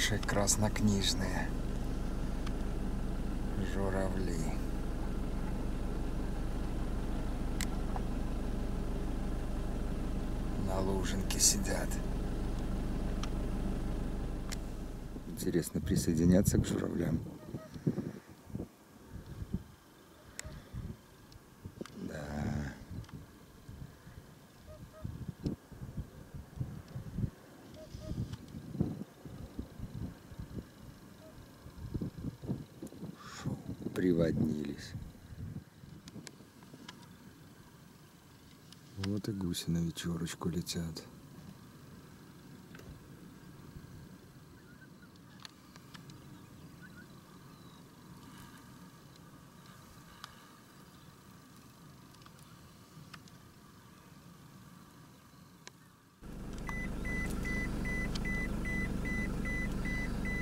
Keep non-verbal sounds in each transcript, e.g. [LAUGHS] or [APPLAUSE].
наши краснокнижные журавли. На лужинке сидят. Интересно присоединяться к журавлям. Да. Шо, Приводнились. Вот и гуси на вечерочку летят.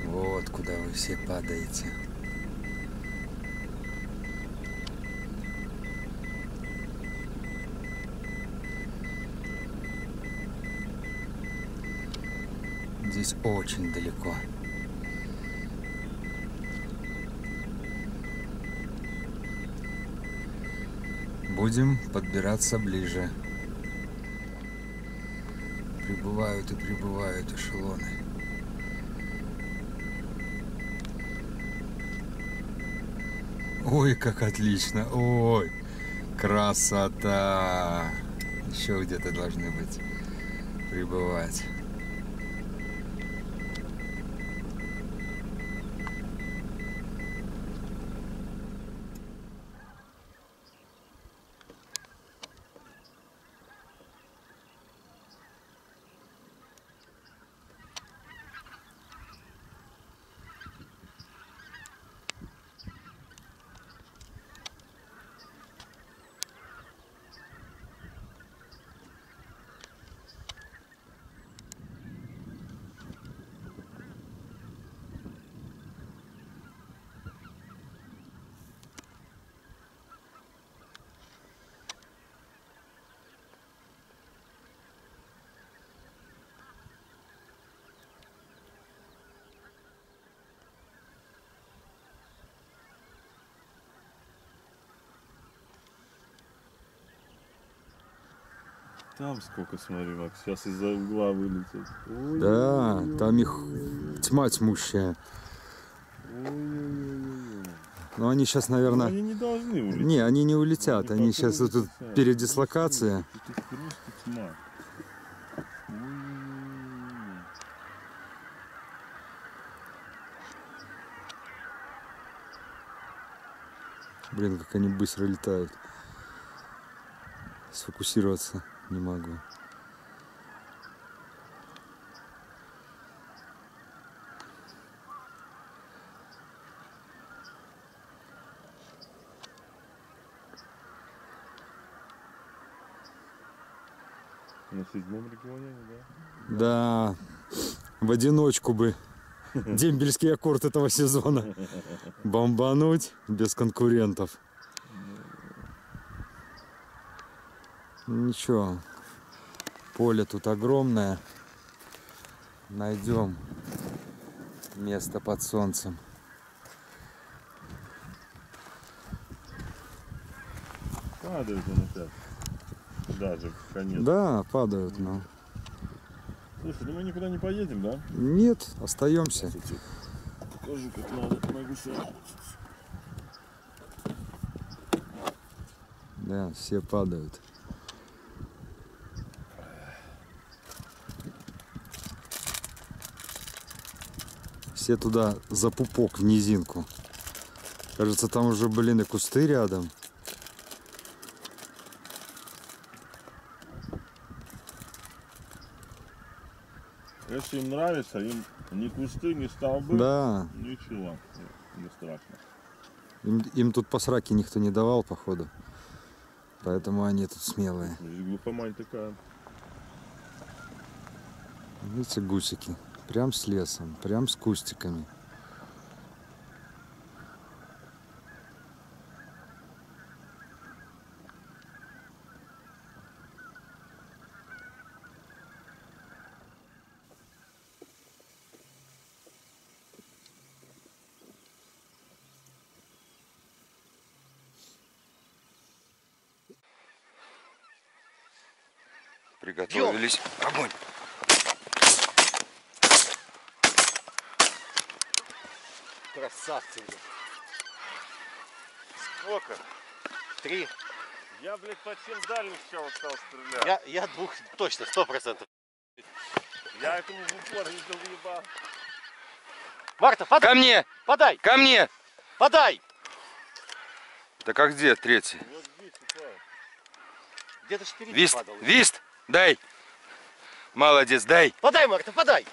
Вот куда вы все падаете. Здесь очень далеко. Будем подбираться ближе. Прибывают и прибывают эшелоны. Ой, как отлично! Ой, красота! Еще где-то должны быть прибывать. Там сколько, смотри, Макс, сейчас из-за угла вылетит. Ой, Да, там их тьма тьмущая. ой-ой-ой-ой. Но они сейчас, Но наверное... Они не должны улететь. Не, они не улетят. Они потом сейчас тут передислокация. Тут просто тьма. Блин, как они быстро летают. Сфокусироваться не могу. На седьмом регионе, да? Да, в одиночку бы [LAUGHS] дембельский аккорд этого сезона бомбануть без конкурентов. Ничего, поле тут огромное. Найдем место под солнцем. Падают он опять. Даже в конец. Да, падают, но Слушай, ну мы никуда не поедем, да? нет, остаемся. Покажу, как надо на гуся. Да, все падают. Все туда за пупок в низинку. Кажется, там уже, блин, и кусты рядом. Если им нравится, им ни кусты, ни столбы, Да, ничего. Не страшно. им, им тут по сраке никто не давал, походу. Поэтому они тут смелые. Здесь глухомань такая. Видите, гусики. Прям с лесом, прям с кустиками. приготовились. Ёлки. Огонь! Красавцы, блядь. Сколько? Три. Я, блядь, по всем дальним сначала стал стрелять. Я, я двух точно, сто процентов. Я этому в упор не доебал. Марта, подай, Ко мне! подай, Ко мне! подай! Так а где третий? Вот здесь. Где-то впереди Вист! падал. Вист! Дай! Молодец, дай! Подай, Марта, подай!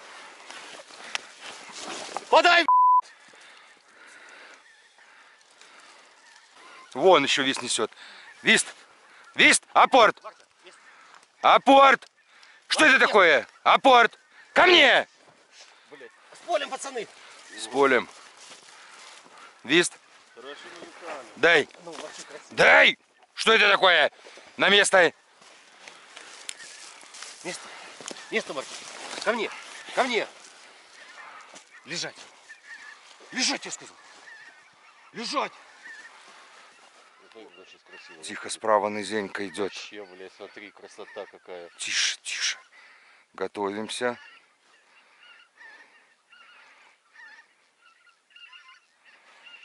Подай! Вон еще вист несет. Вист! Вист! Апорт! Апорт! Что это такое? Апорт! Ко мне! С полем, пацаны! С полем. Вист! Дай! Дай! Что это такое? На место! Место. Место, Марта. Ко мне. Ко мне. Лежать. Лежать, я сказал. Лежать. Тихо, справа низенько идет. Вообще, блядь, смотри, красота какая. Тише, тише. Готовимся.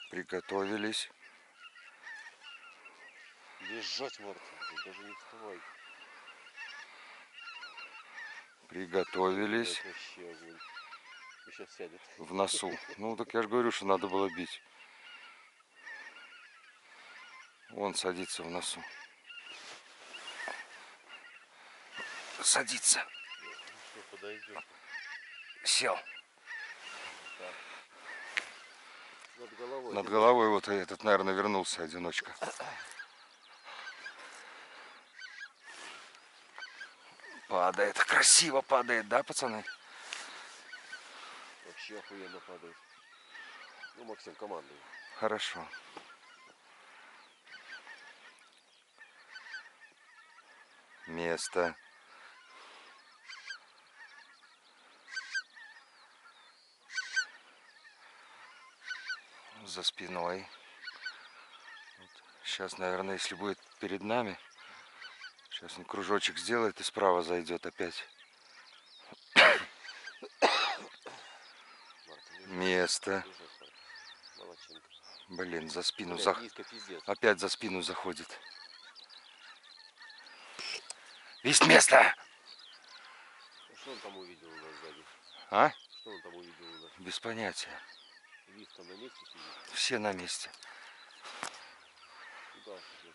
Приготовились. Лежать, блядь, Даже не вставай. Приготовились. Вообще сейчас сядет. В носу. Ну так я же говорю, что надо было бить. Он садится в носу. Садится. Сел. Над головой. Над головой вот этот, наверное, вернулся одиночка. Падает. Красиво падает, да, пацаны? Вообще охуенно падает. Ну, Максим, командуй. Хорошо. Место. За спиной. Сейчас, наверное, если будет перед нами, сейчас он кружочек сделает и справа зайдет опять. Место. Блин, за спину. За... Опять за спину заходит. Весь место! Что он там увидел у нас сзади? А? Что он там увидел у нас? Без понятия. Вист там на месте сидит? Все на месте. Куда что-то?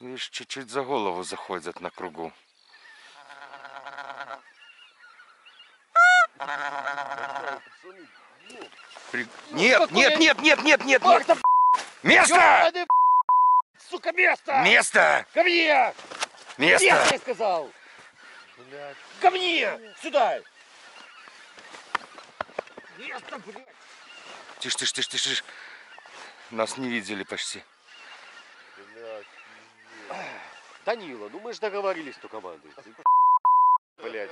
Видишь, чуть-чуть за голову заходят на кругу. Пацаны, ну, При- Нет, нет, нет, нет, нет, нет, нет! Место! Сука, место! Место! Ко мне! Место! Место, я сказал! блядь. Ко мне! Сюда! Место, блядь! Тише, тише, тише, тише. тише. Нас не видели почти. Блядь. Данила, ну мы же договорились, что командует. Блять.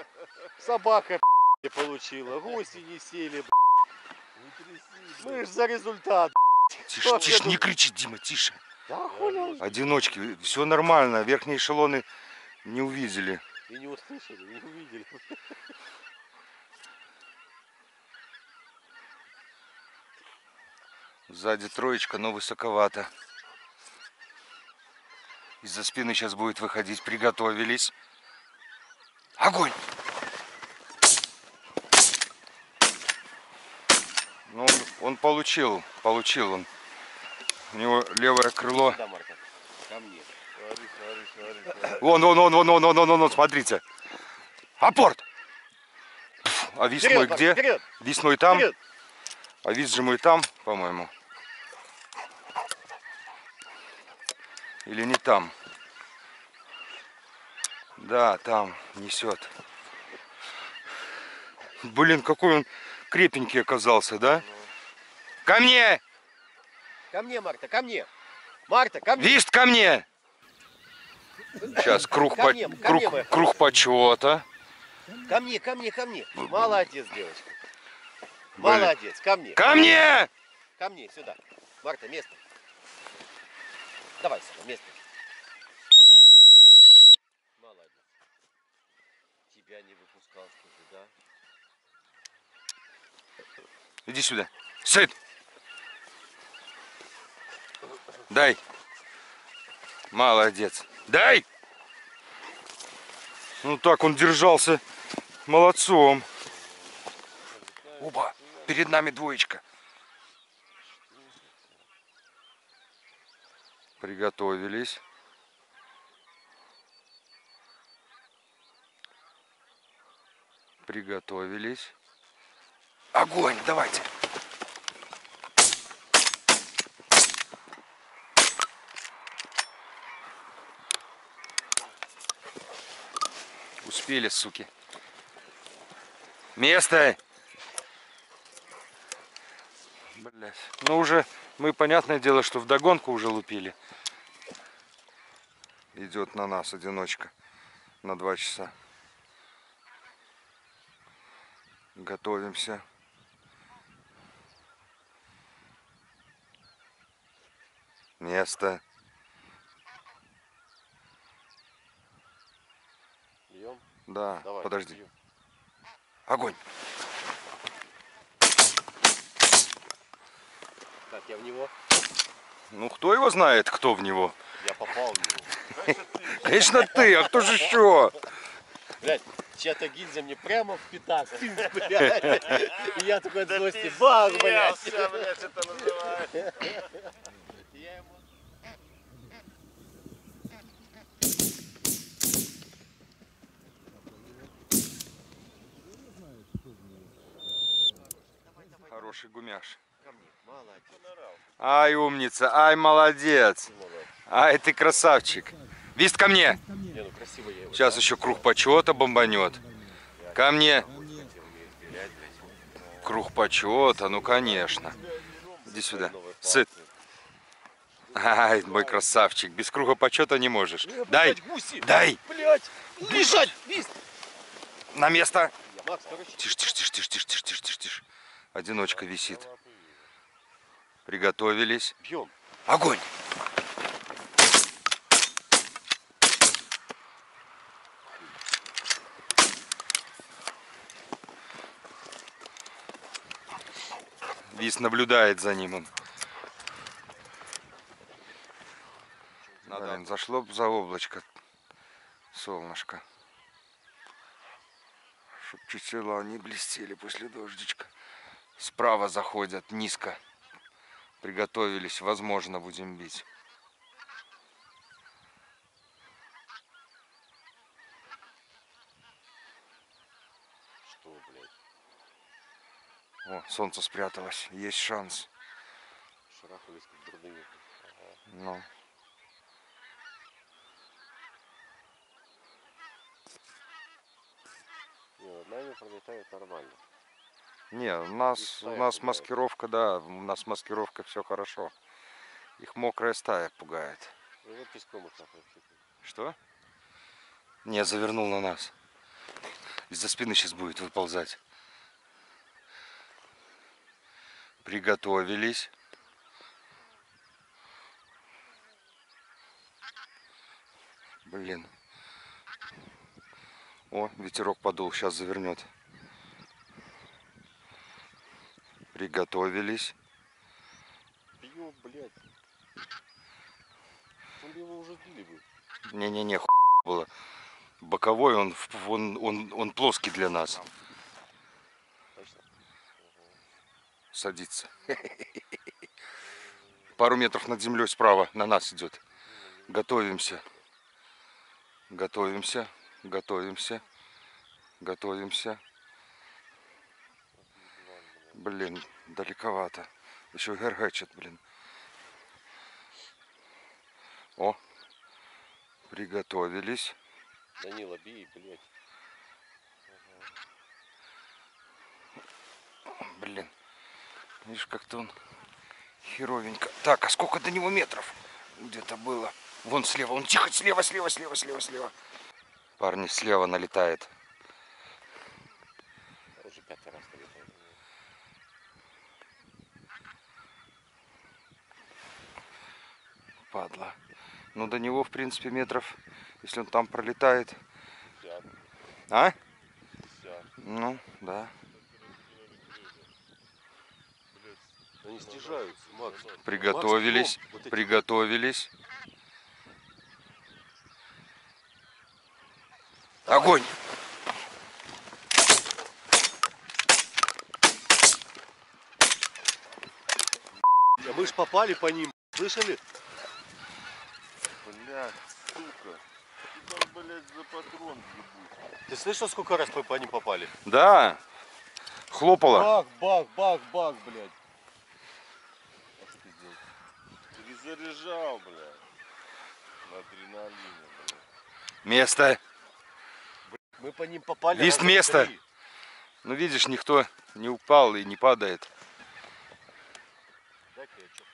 Собака получила, гости не сели. тряси, Мы блядь. же за результат. Тише, тише, не кричи, Дима, тише. Да хули. Одиночки, все нормально, верхние эшелоны не увидели. И не услышали, не увидели. Сзади троечка, но высоковато. Из-за спины сейчас будет выходить. Приготовились. Огонь! Ну, он, он получил, получил он. У него левое крыло. Вон, вон, вон, вон, вон, вон, вон, вон, смотрите. Апорт! А вис мой где? вперед, Вис мой там, вперед. а вис же мой там, по-моему. Или не там? Да, там несет. Блин, какой он крепенький оказался, да? Ко мне! Ко мне, Марта, ко мне. Марта, ко мне. Вист, ко мне. Сейчас круг, ко по... мне, ко круг, мне, круг почета. Ко мне, ко мне, ко мне. Молодец, девочка. Блин. Молодец, ко мне. Ко мне! Ко мне, сюда. Марта, место. Давай сюда, место. Молодец. Тебя не выпускал, скажи, да? Иди сюда. Сыт! Дай. Молодец. Дай! Ну так он держался. Молодцом. Оба, перед нами двоечка. Приготовились. Приготовились. Огонь, давайте. Успели, суки. Место! Блять. Ну уже мы, понятное дело, что в догонку уже лупили. Идет на нас одиночка на два часа. Готовимся. Место. Бьем? Да, Давай. подожди. бьем. Огонь. Так, я в него. Ну, кто его знает, кто в него? Я попал в него. Конечно ты, а кто же еще? Блять, чья-то гильза мне прямо в пятак. Блядь. И я такой от злости, бах, блядь. блядь, это называется. хороший гумяш. Ай, умница, ай, молодец. Ай, ты красавчик. Вист ко мне. Сейчас еще круг почета бомбанет. Ко мне. Круг почета, ну конечно. Иди сюда. Сыт. Ай, мой красавчик, без круга почета не можешь. Дай, дай. Бежать, На место. Тише, тише, тише, тише, тише, тише, тише, тише. Одиночка висит. Приготовились. Бьем. Огонь! Вис наблюдает за ним он. Блин, зашло за облачко солнышко. Чтоб чуть не блестели после дождичка. Справа заходят низко. Приготовились, возможно, будем бить. Что, блядь? О, солнце спряталось, есть шанс. Шарахались как дурные. Ну. Не, над нами пролетает нормально. Не, у нас, у нас маскировка, да, у нас маскировка все хорошо. Их мокрая стая пугает. Ну вот песком их нахуй вообще. Что? Не, завернул на нас. Из-за спины сейчас будет выползать. Приготовились. Блин. О, ветерок подул, сейчас завернет. Приготовились. Бьем, блядь. Мы бы его уже сбили бы. Не-не-не, ху было. Боковой, он, он, он, он плоский для нас. Садится. [LAUGHS] Пару метров над землей справа на нас идет. Готовимся. Готовимся. Готовимся. Готовимся. Блин, далековато. Еще гергачет, блин. О, приготовились. Данила, бей, блядь. Блин. Видишь, как-то он херовенько. Так, а сколько до него метров? Где-то было. Вон слева. Он тихо, слева, слева, слева, слева, слева. Парни, слева налетает. Уже пятый раз Падла. Ну, до него, в принципе, метров, если он там пролетает. А? Ну, да. Они снижаются, Макс. Приготовились, Макс, вот эти- приготовились. Огонь! А мы ж попали по ним, слышали? Сука. Ты там, блядь, за патрон. Ты слышал, сколько раз мы по ним попали? Да, хлопала. Бах, бах, бах, бах, блядь. Перезаряжал, блядь. На адреналине, блядь. Место. Мы по ним попали. Раза место. три. Ну видишь, никто не упал и не падает. Дай-ка я чё.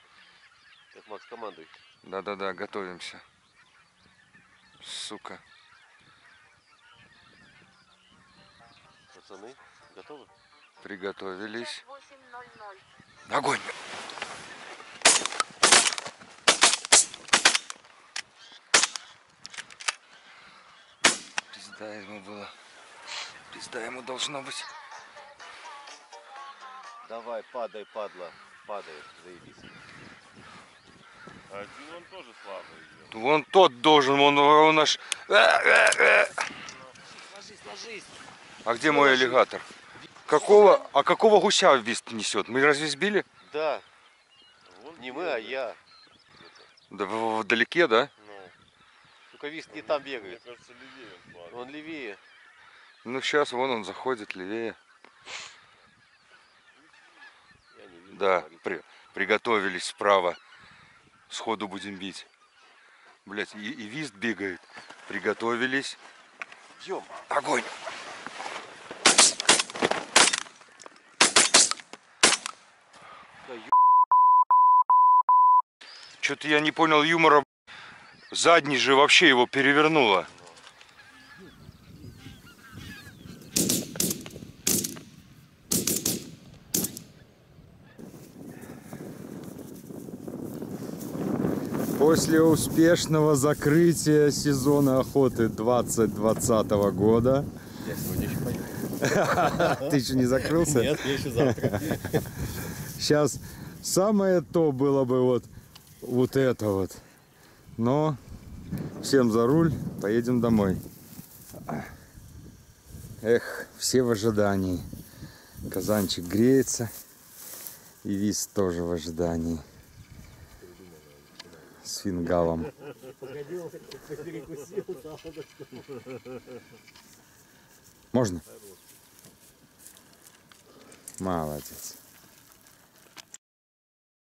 Так, Макс, командуй. Да-да-да, готовимся. Сука. Пацаны, готовы? Приготовились. 8.00. Огонь! Пизда ему было. Пизда ему должно быть. Давай, падай, падла. Падает, заебись. Один он тоже слабый идет. Вон тот должен, он, он аж... Ложись, ложись. А где мой аллигатор? Какого, а какого гуся вист несет? Мы разве сбили? Да, Вон не мы, а я. Да в- вдалеке, да? Ну. Только вист не там Мне бегает. кажется, левее он. Он левее. Ну сейчас вон он заходит левее. Да, при- приготовились справа. Сходу будем бить. Блять, и, и вист бегает. Приготовились. Идем. Огонь! Да, ё- Что-то я не понял юмора. Задний же вообще его перевернуло. После успешного закрытия сезона охоты 2020 года. Я сегодня еще пойду. [LAUGHS] Ты еще не закрылся? Нет, я еще завтра. [LAUGHS] Сейчас самое то было бы вот, вот это вот. Но всем за руль, поедем домой. Эх, все в ожидании. Казанчик греется. И виз тоже в ожидании. С фингалом. Можно? Молодец.